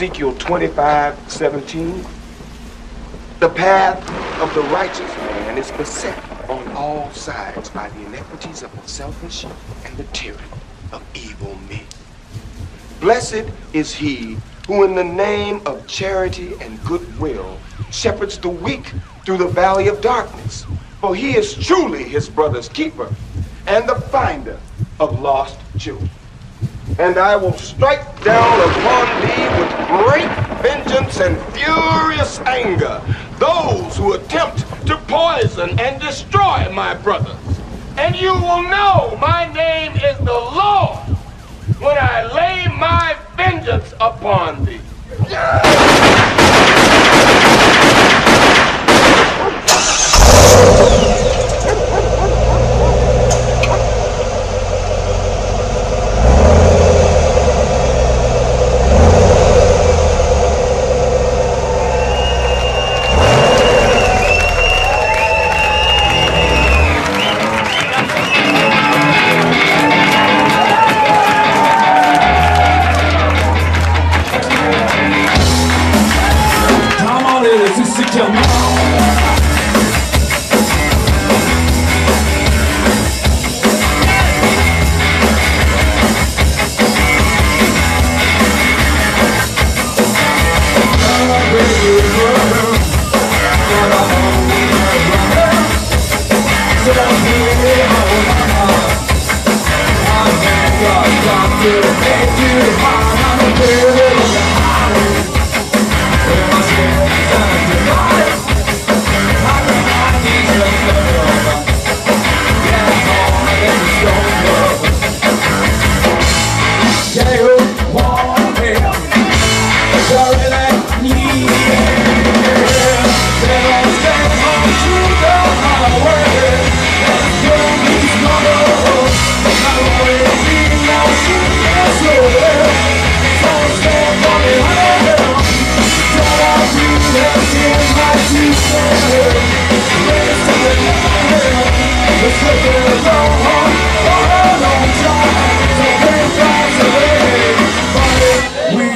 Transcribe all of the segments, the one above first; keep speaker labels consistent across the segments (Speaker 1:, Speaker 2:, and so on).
Speaker 1: Ezekiel 25, 17, the path of the righteous man is beset on all sides by the iniquities of the selfish and the tyranny of evil men. Blessed is he who in the name of charity and goodwill shepherds the weak through the valley of darkness. For he is truly his brother's keeper and the finder of lost children. And I will strike down upon thee with great vengeance and furious anger those who attempt to poison and destroy my brothers. And you will know my name is the Lord when I lay my vengeance upon thee. i'm feeling you.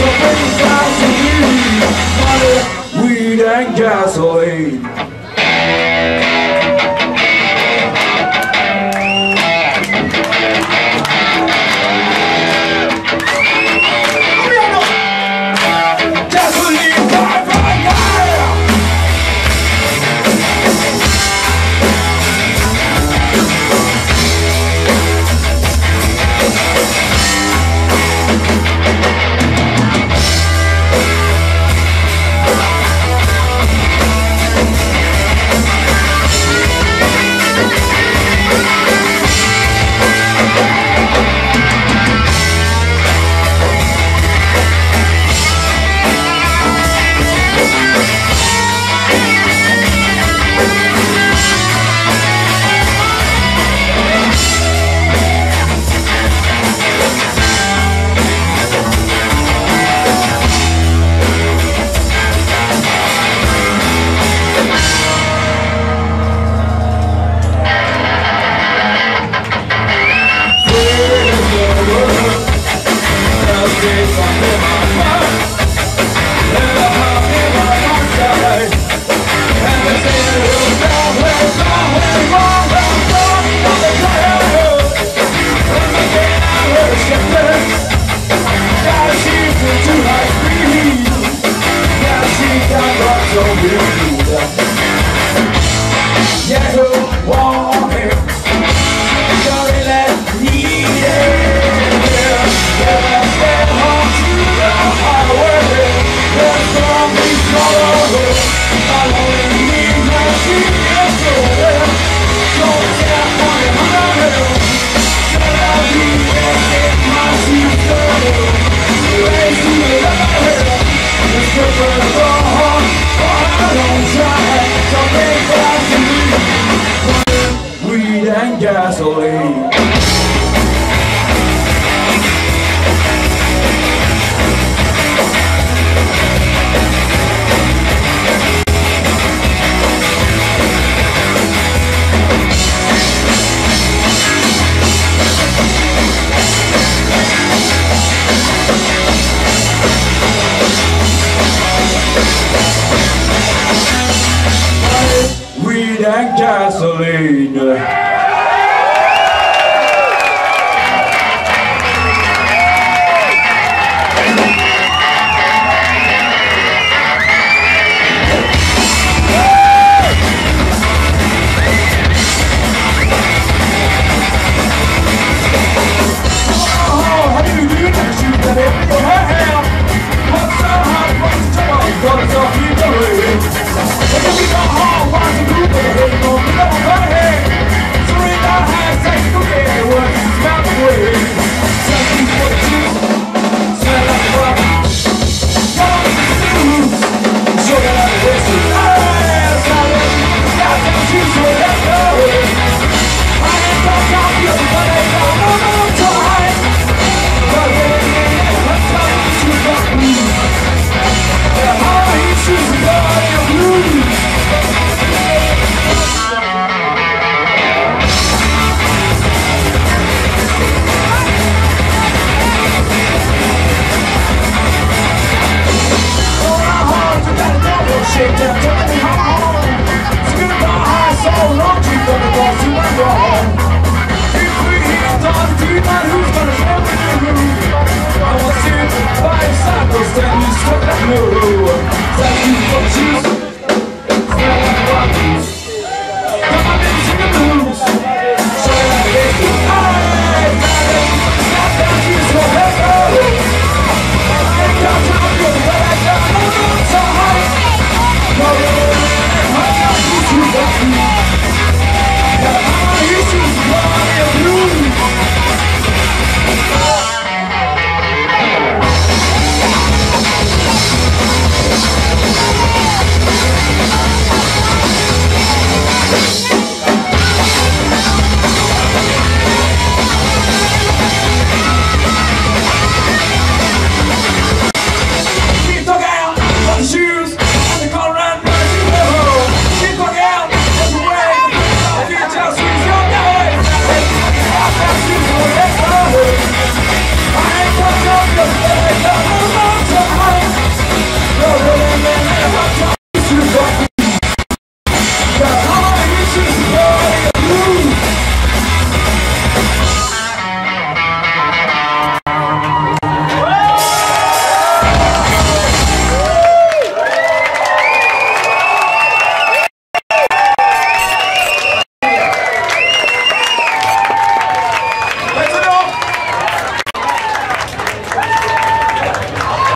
Speaker 2: So Money, weed and gasoline.
Speaker 1: gasoline.